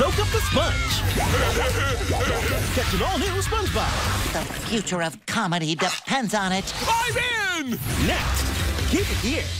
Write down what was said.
soak up the sponge. Catch an all-new SpongeBob. The future of comedy depends on it. I'm in! Next, keep it here.